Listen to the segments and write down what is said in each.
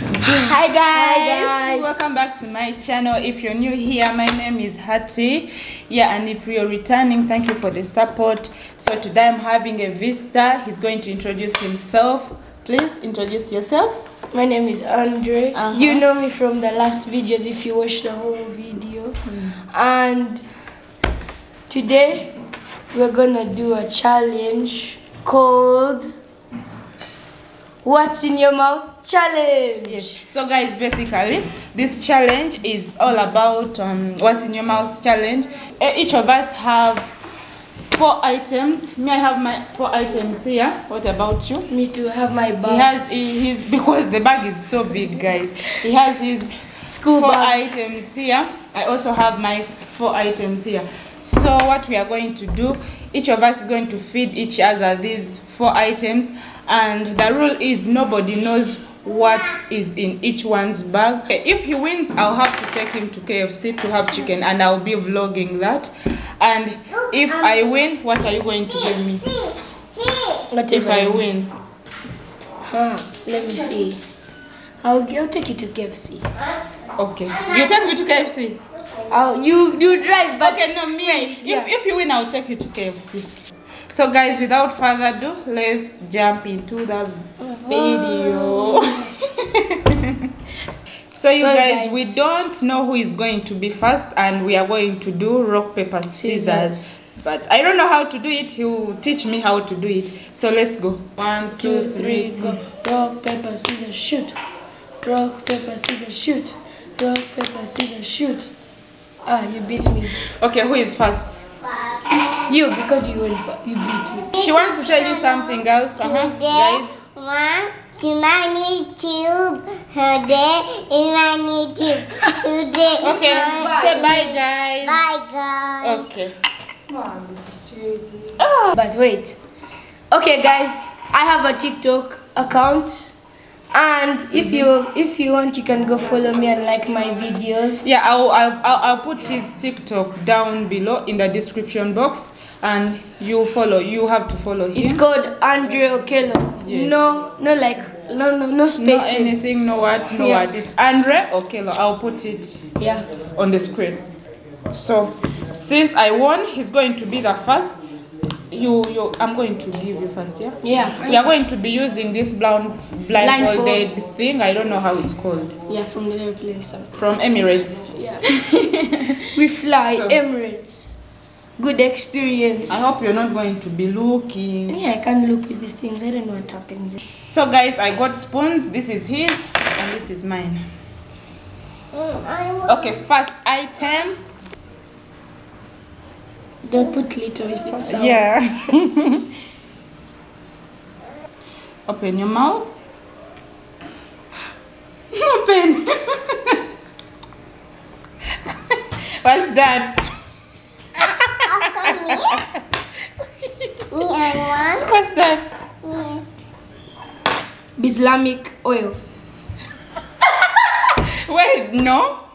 Hi guys. Hi, guys. welcome back to my channel. If you're new here, my name is Hatie. Yeah, and if you're returning, thank you for the support. So today I'm having a visitor. He's going to introduce himself. Please introduce yourself. My name is Andrey. Uh-huh. You know me from the last videos if you watched the whole video. And today we're gonna do a challenge called What's in Your Mouth Challenge. Yes. So guys, basically, this challenge is all about um, what's in your mouth challenge. Uh, Each of us have four items. Me, I have my four items here. What about you? Me to have my bag. He has his because the bag is so big, guys. He has his School four bag. items here. I also have my four items here. So what we are going to do, each of us is going to feed each other these four items, and the rule is nobody knows what is in each one's bag. Okay, If he wins, I'll have to take him to KFC to have chicken, and I'll be vlogging that. And if I win, what are you going to give me? What If I win. Huh, let me see. I'll, I'll take you to KFC. Okay. You take me to KFC. I'll, oh, you you drive back. Okay, no, me. If, Yeah. if you win, I'll take you to KFC. So, guys, without further ado, let's jump into the video. so, you So, guys, guys- we don't know who is going to be first, and we are going to do rock, paper, scissors. Scissors. But I don't know how to do it. He will teach me how to do it. So, let's go. One, two, three, go. Rock, paper, scissors, shoot. Rock, paper, scissors, shoot. Rock, paper, scissors, shoot. Ah, you beat me. Okay, who is first? You, because you went for, you beat me. She wants to tell you something else. Uh-huh. Today, Guys. one to my YouTube. Today in my YouTube. Today. Okay, my- say bye, guys. Bye, guys. Okay. But wait. Okay, guys, I have a TikTok account. And if you if you want, you can go follow me and like my videos. Yeah, I'll, I'll, I'll, I'll put his TikTok down below in the description box and you follow. You have to follow him. It's called Andrey Okello. Yes. No, no, like no, no, no no spaces. anything, no what, no Yeah. what. It's Andrey Okelo. I'll put it Yeah. on the screen. So, since I won, he's going to be the first. You, you, I'm going to give you first, yeah? Yeah. We are going to be using this blind, blindfolded Blindfold. thing. I don't know how it's called. Yeah, from the airplane something. From Emirates. Yeah. we fly So- Emirates. Good experience. I hope you're not going to be looking. Yeah, I can't look at these things. I don't know what happens. So guys, I got spoons. This is his and this is mine. Mm, Okay, first item. Don't put little if it's sour. Yeah. Open your mouth. Open. What's that? also me. me and one. What's that? Me. Islamic oil. Wait, no.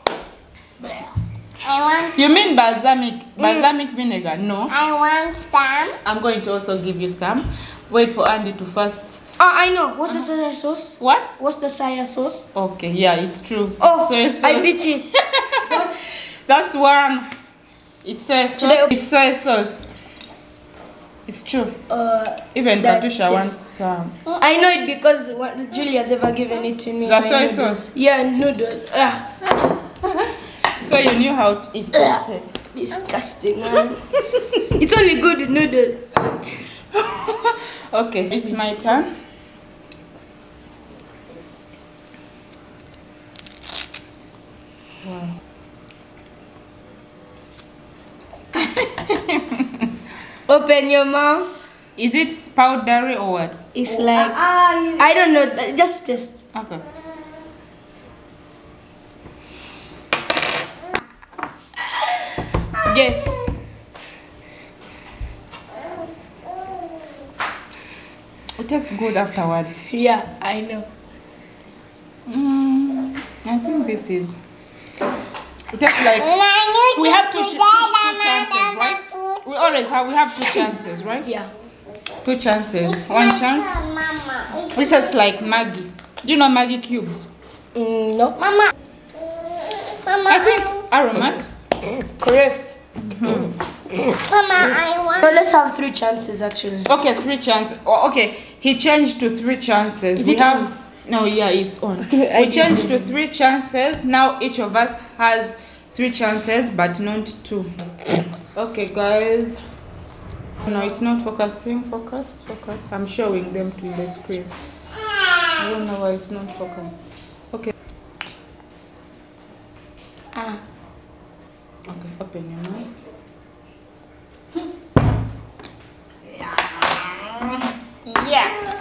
I want. You mean balsamic balsamic vinegar? No. I want some. I'm going to also give you some. Wait for Andy to first. Oh, I know. What's the soya sauce? What? What's the soya sauce? Okay, yeah, it's true. Oh, soy I sauce. beat it. That's one. It's soy sauce. It's soy sauce. It's true. Uh, Even Katusha wants some. I know it because Julie has ever given it to me. The soy noodles. sauce? Yeah, noodles. Ah, So you knew how to eat it. disgusting, man. it's only good with noodles. Okay, it's my turn. Wow. Open your mouth. Is it powdery or what? It's like ah, ah, I don't know. Just, just. Okay. Guess. It tastes good afterwards. Yeah, I know. Mm, I think this is. It tastes like And I need we have two, two, that, two Mama, chances, right? We always have we have two chances, right? Yeah. Two chances. One chance. turn, Mama. It's It's just like Maggi. Do you know Maggi cubes? Mm, no. Mama. Mama, I think aromat. Correct. Mm-hmm. Mama, I want. So let's have three chances actually. Okay, three chances. Oh, okay, he changed to three chances. Is we it have on? no, yeah, it's on. I we changed to three chances. Now each of us has three chances, but not two. Okay, guys. No, it's not focusing. Focus, focus. I'm showing them to the screen. I don't know why it's not focused. Okay. Ah. Okay, open your mouth. Yeah. Is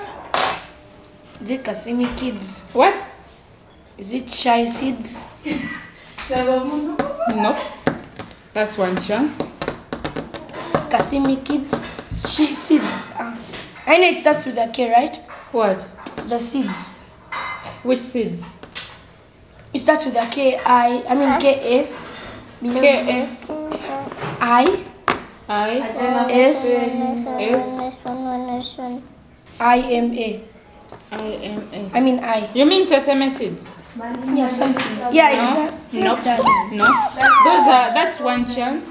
it Kasimi Kids? What? Is it Shy Seeds? Nope. That's one chance. Kasimi Kids? She Seeds. Ah. I know it starts with a K, right? What? The seeds. Which seeds? It starts with a K I I mean K A K A I I S S This one, this one. I M A. I M A. I mean I. You mean sesame seeds? Yeah, something. Yeah, No? exactly. Nope. That. No. Those are that's one chance.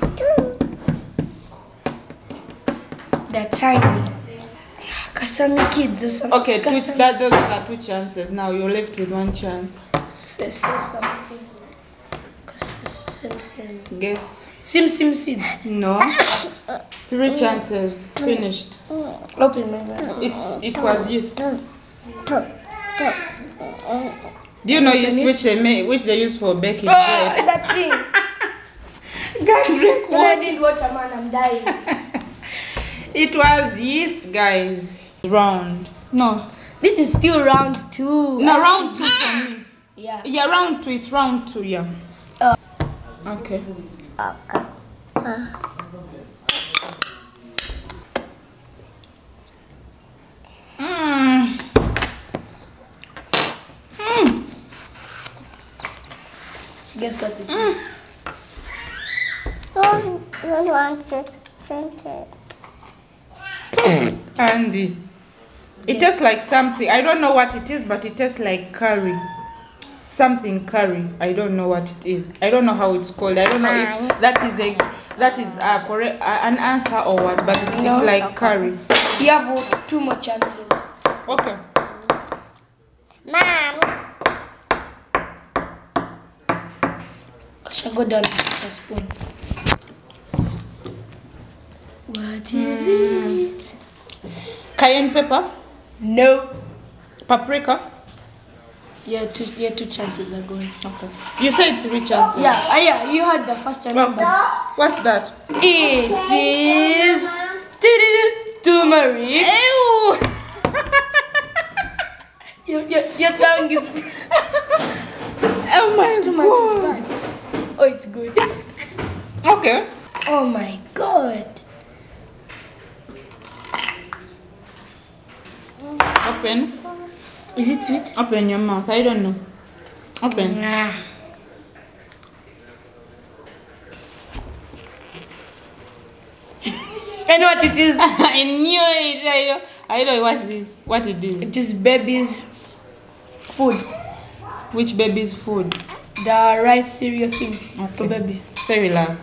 They're tiny. Kasami Kids or something. Okay, two, Kasami. that those are two chances. Now you're left with one chance. Say, say something. Sim Sim. Guess. Sim Sim Seeds. No. Three chances. Finished. Open my mouth. It's it was yeast. Do you know yeast which they make which they use for baking bread? that thing. Can drink When I water. did water, man, I'm dying. It was yeast, guys. Round. No. This is still round two. No, round two for me. Yeah. Yeah, round two. It's round two. Yeah. Uh. Okay. Mm. Guess what it is? Don't, don't want to sink it. Andy. It tastes like something. I don't know what it is, but it tastes like curry. Something curry. I don't know what it is. I don't know how it's called. I don't know if that is a that is a correct uh, an answer or what, but it is No. like curry. You have two more chances. Okay. Mom, Shall go down with a spoon. What is it? Cayenne pepper, No. paprika. Yeah, two, yeah, two chances are going. Okay. You said three chances. Yeah, uh, yeah, you had the first one. What's that? It is turmeric. Ew. Your, your, your tongue is Oh my is god. Oh, it's good. Okay. Oh my god. Open. Is it sweet? Open your mouth. I don't know. Open. Nah. I know what it is. I knew it. I know. I know what this. What it is. It is baby's food. Which baby's food? The rice cereal thing for Okay. baby. Cerelac.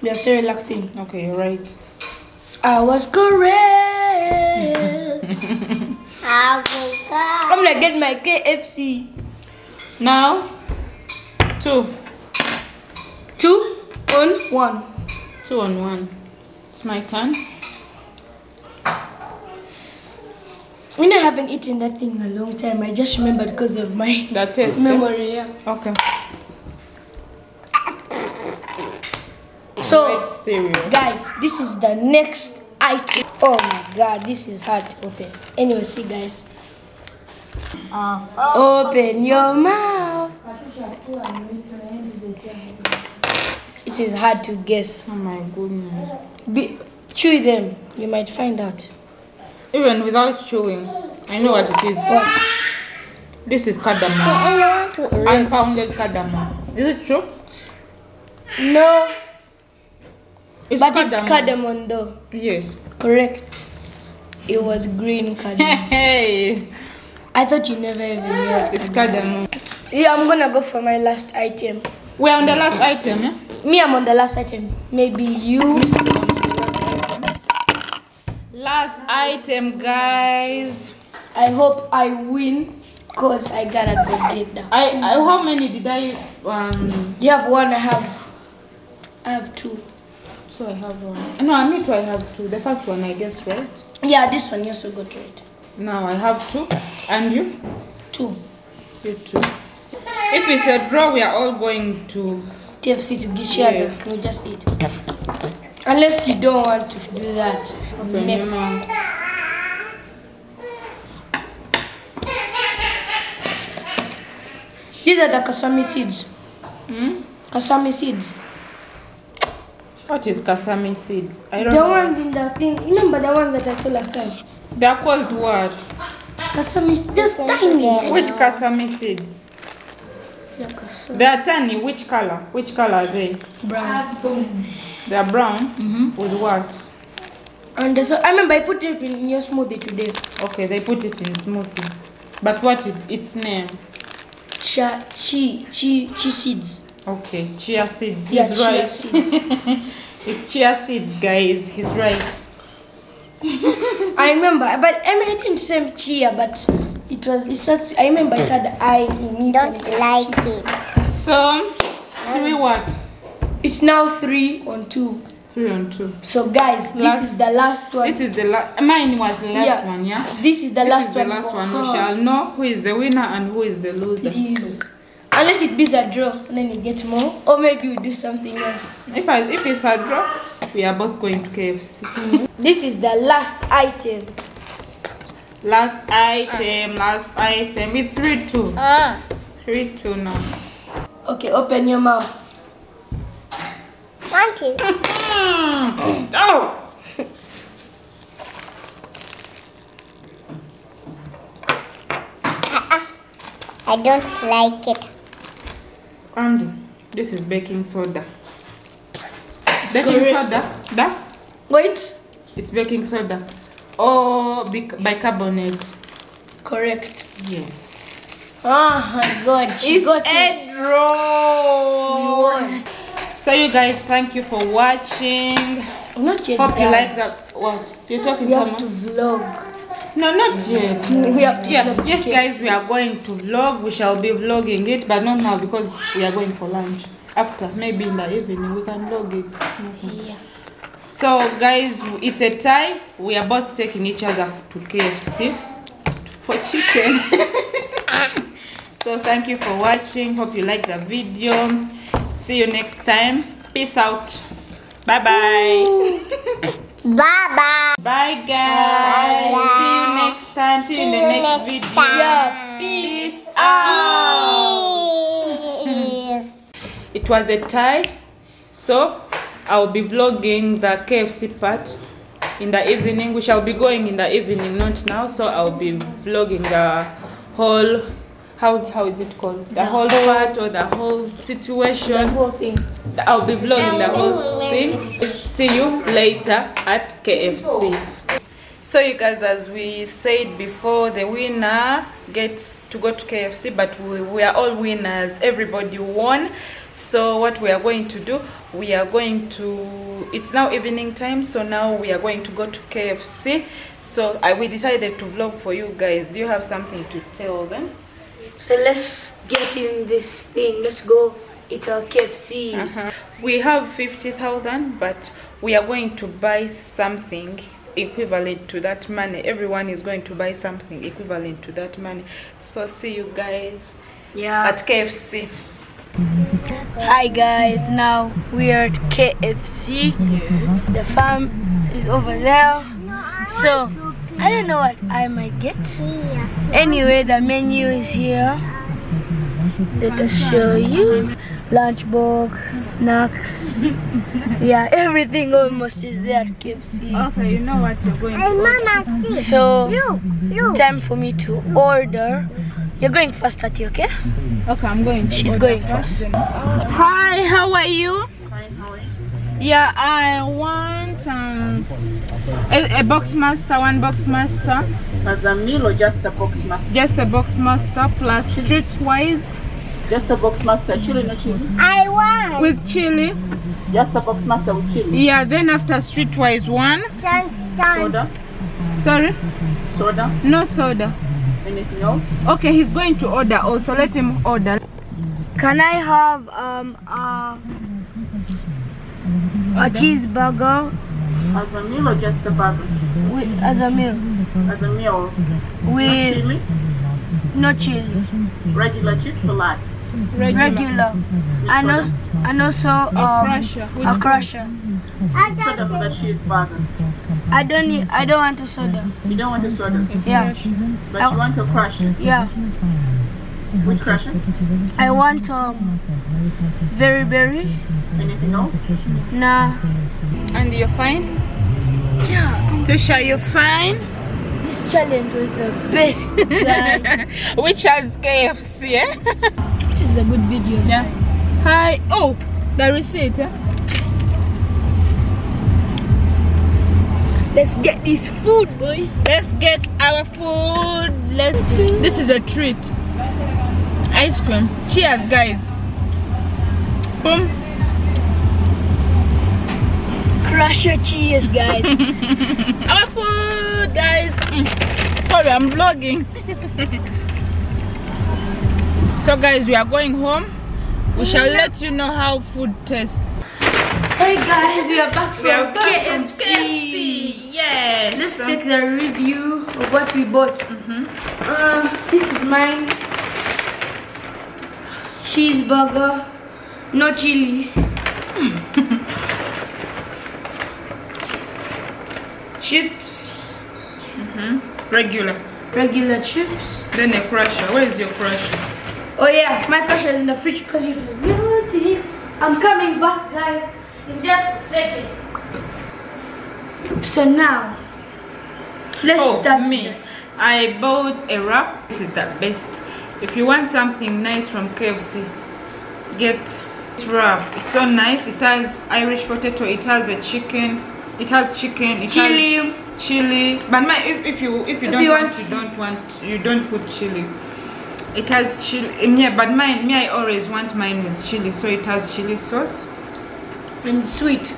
The cereal thing. Okay, you're right. I was correct. how we go? I'm gonna get my KFC. Now, two. Two on one. Two on one. It's my turn. When I haven't eaten that thing in a long time, I just remember because of my That taste. eh? memory. Yeah. Okay. So, Red cereal. guys, this is the next item. Oh my god, this is hard to open. Anyway, see, guys. uh Open your mouth. It is hard to guess. Oh my goodness. Be, chew them. You might find out. Even without chewing, I know what it is. What? This is cardamom. I want to. Unfounded cardamom. Is it true? No, It's but cardamom. it's cardamom though. Yes. Correct. It was green cardamom. Hey, I thought you never even knew. it's cardamom. Yeah, I'm gonna go for my last item. We're on the last item, yeah? Me, I'm on the last item. Maybe you. Last item, guys. I hope I win because I gotta go get that. I, I how many did I um You have one, I have. I have two. I have one. No, I mean two I have two. The first one I guess right? Yeah, this one you also got right. Now I have two. And you? Two. You two. If it's a draw, we are all going to KFC to get share Yes. we just eat. Unless you don't want to do that. open Make- mouth. These are the kasami seeds. Hmm? Kasami seeds. What is kasami seeds? I don't The know. ones in the thing. Remember the ones that I saw last time? They are called what? Kasami, just tiny. Which kasami seeds? The kasami. They are tiny. Which color? Which color are they? Brown. They are brown. Mm-hmm. With what? And so I remember I put it in your smoothie today. Okay, they put it in smoothie. But what is its name? Chia, chi, chi, chi seeds. Okay, chia seeds. Yeah, He's chia right. seeds. it's chia seeds, guys. He's right. I remember, but I mean I didn't say chia, but it was. It says I remember it had I in it. Don't and it was- like it. So, three what? It's now three on two. Three on two. So guys, Last- this is the last one. This is the last. Mine was the last Yeah. one, yeah. This is the this last is the one. last one. We shall know who is the winner and who is the loser. Please. Unless it be a draw, and then you get more, or maybe we do something else. If I if it's a draw, we are both going to KFC. This is the last item. Last item, last item. It's three two. Ah. Three two now. Okay, open your mouth. Want it? Oh! I don't like it. Andy, this is baking soda. baking correct. soda? That? Wait. It's baking soda. Oh, bicarbonate. Correct. Yes. Oh my God, she It's got it. egg roll. We won. So you guys, thank you for watching. I'm not yet. Hope you uh, like that. What? You're talking We to have to vlog. No, not yet. We have to Yeah, yes, guys, we are going to vlog. We shall be vlogging it, but not now because we are going for lunch. After, maybe in the evening, we can vlog it. Yeah. So, guys, it's a tie. We are both taking each other to KFC for chicken. so, thank you for watching. Hope you like the video. See you next time. Peace out. Bye bye. Bye bye. Bye, guys. Bye. See you next time. See you in the next, next video. time. Yeah, Peace out. Peace. It was a tie, so I'll be vlogging the KFC part in the evening. We shall be going in the evening, not now. So I'll be vlogging the whole. How, how is it called? The, whole part or the whole situation. The whole thing. I'll be vlogging the whole thing. See you later at KFC. So you guys, as we said before, the winner gets to go to KFC, but we, we are all winners. Everybody won. So what we are going to do, we are going to, it's now evening time, so now we are going to go to KFC. So I, we decided to vlog for you guys. Do you have something to tell them? So let's get in this thing. Let's go eat our KFC. Uh-huh. We have 50,000, but we are going to buy something equivalent to that money. Everyone is going to buy something equivalent to that money. So see you guys Yeah. at KFC. Hi guys, now we are at KFC. The farm is over there. So I don't know what I might get. Anyway, the menu is here. Let us show you. Lunchbox, snacks. Yeah, everything almost is there at KFC. Okay, you know what you're going Hey, to Mama, see. So Look, look. time for me to order. You're going first, Tati, okay? Okay, I'm going. She's going first. Hi, how are you? Yeah, I want um, a, a box master, one box master. As a meal or just a box master? Just a box master plus streetwise Just a box master, chili no chili. I want. with chili. Just a box master with chili. Yeah, then after streetwise one. Sunstone. Soda, Sorry, soda, no soda. anything else? Okay, he's going to order also. Let him order. Can I have um a, a cheeseburger As a meal or just a burger? with, as a meal As a meal, no with chili, no chili, regular chips, salad. regular, and also, and also um, a crusher. a crusher. Soda for the cheeseburger. I don't need, I don't want a soda. You don't want a soda, Yeah, but you want a crusher. yeah. Which crusher? I want um very berry. Anything else? Nah. And you're fine? Yeah. Tusha, you're fine? This challenge was the best, guys. Which has KFC, eh? this is a good video. Yeah. Hi. Oh, the receipt, eh? Let's get this food, boys. Let's get our food. Let's. This is a treat. Ice cream. Cheers, guys. Boom. Crush your cheers guys. Our food, guys. Mm. Sorry, I'm vlogging. so, guys, we are going home. We shall let you know how food tastes. hey guys, we are back from We are back from KFC. KFC. Yes. Let's take the review of what we bought. Mhm. Uh, this is mine. Cheeseburger, no chili. chips, mm-hmm. Regular. regular chips. Then a crusher. Where is your crusher? Oh yeah, my crusher is in the fridge because you beauty. I'm coming back, guys, in just a second. So now, let's Oh, start. me. I bought a wrap. This is the best. If you want something nice from KFC, get this wrap. It's so nice. It has Irish potato. It has a chicken. It has chicken. It Chili. Has chili. But my, if, if you if you If don't you want, want you don't want you don't put chili. It has chili. um, Yeah, but mine me I always want mine with chili. So it has chili sauce And sweet.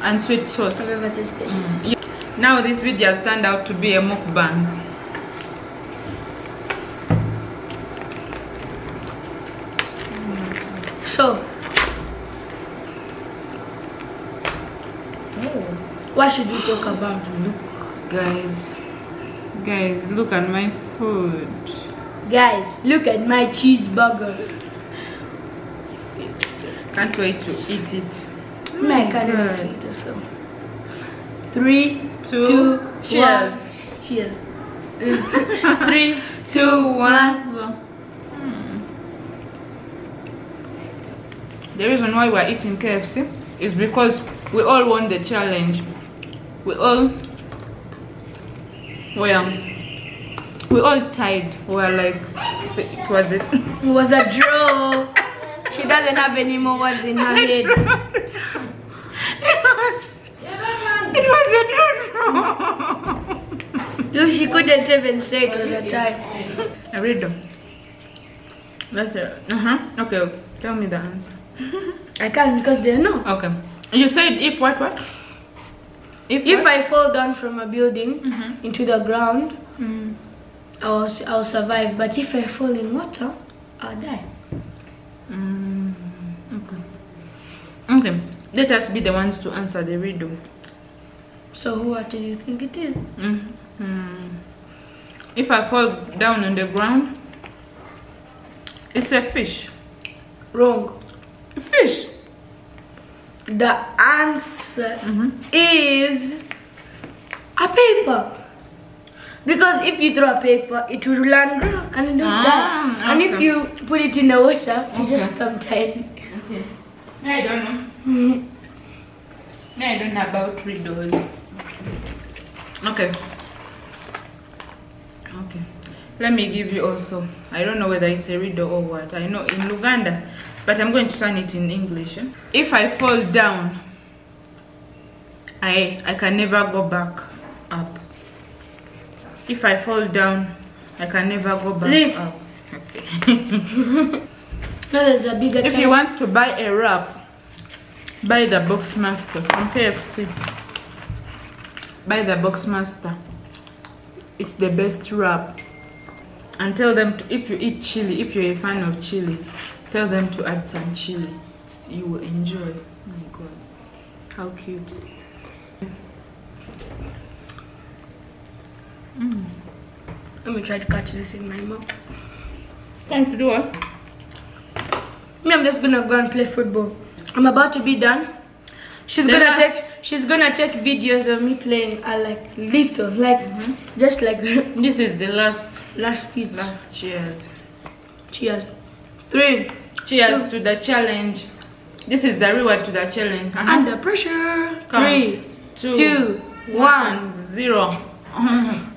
and sweet sauce. I've ever tasted. Mm. Yeah. Now this video has turned out to be a mukbang. So, what should we talk about? Look, guys. Guys, look at my food. Guys, look at my cheeseburger. Can't wait to eat it. Mm, I can't God. wait to eat also. Three, Two, two, cheers. one. Cheers. Three, Two, one. one. The reason why we're eating KFC is because we all won the challenge. We all well we all tied. We were like so it was it. It was a draw. She doesn't have any more words in her head. it was it was a draw. Dude, she couldn't even say it was a tie. I read them. That's it. Uh huh. Okay. Tell me the answer. I can't because they know. Okay. You said if what what? If If what? I fall down from a building Mhm. into the ground, Mm. I'll, I'll survive. But if I fall in water, I'll die. Mm. Okay. Okay. Let us be the ones to answer the riddle. So what do you think it is? Mm. If I fall down on the ground, it's a fish. Wrong. Fish. The answer Mhm. is a paper. Because if you throw a paper, it will land and it'll Ah, die. And if you put it in the water, it Okay. just come tiny. Okay. I don't know. Mhm. I don't know about riddles. Okay. Okay. Let me give you also. I don't know whether it's a riddle or what. I know in Luganda, but I'm going to turn it in English. eh? If I fall down, I I can never go back up. If I fall down, I can never go back Leave. up. Okay. No, there's a bigger If type. you want to buy a wrap, buy the Boxmaster from KFC. Buy the Boxmaster. It's the best wrap. And tell them to, if you eat chili, if you're a fan of chili, tell them to add some chili. You will enjoy. My God, how cute. Let me try to catch this in my mouth. Time to do what? Me, I'm just gonna go and play football. I'm about to be done. She's The gonna take she's gonna take videos of me playing uh, like little, like just like This is the last, last piece. last cheers. Cheers. Three. Cheers Two. to the challenge. This is the reward to the challenge. Uh-huh. Under pressure. Count. Three, Two, two, one. one, zero.